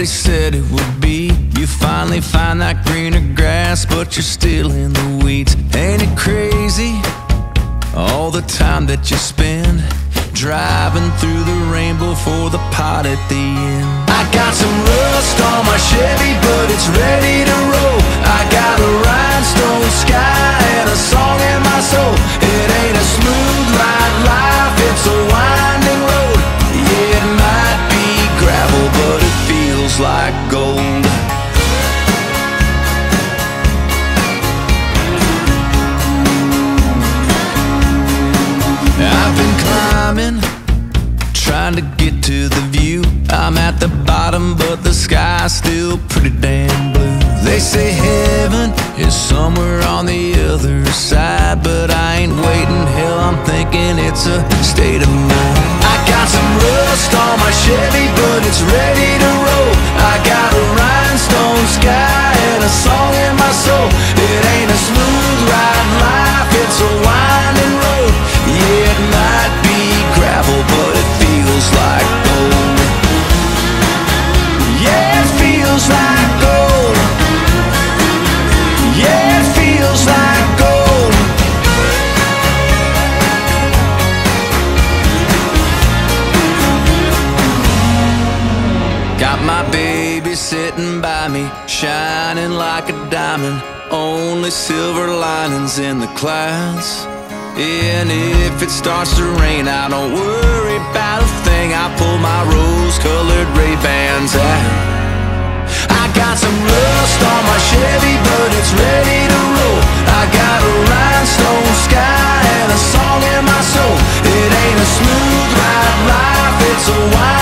he said it would be. You finally find that greener grass, but you're still in the weeds. Ain't it crazy? All the time that you spend driving through the rainbow for the pot at the end. I got some rust on my Chevy, but it's ready gold. I've been climbing, trying to get to the view. I'm at the bottom, but the sky's still pretty damn blue. They say heaven is somewhere on the other side, but I ain't waiting. Hell, I'm thinking it's a state of mind. I got some rust on my Chevy, but it's ready to It ain't a smooth ride life, it's a winding road. Yeah, it might be gravel, but it feels like gold. Yeah, it feels like gold. Yeah, it feels like gold. Got my baby sitting by me, shining like a diamond. Only silver linings in the clouds. And if it starts to rain, I don't worry about a thing. I pull my rose-colored Ray-Bans out. I got some rust on my Chevy, but it's ready to roll. I got a rhinestone sky and a song in my soul. It ain't a smooth ride life, it's a winding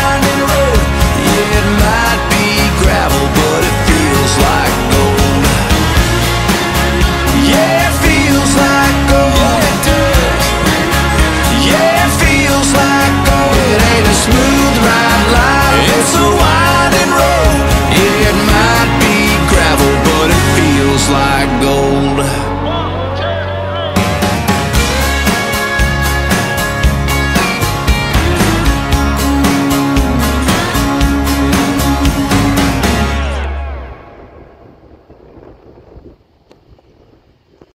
smooth ride. Life, it's a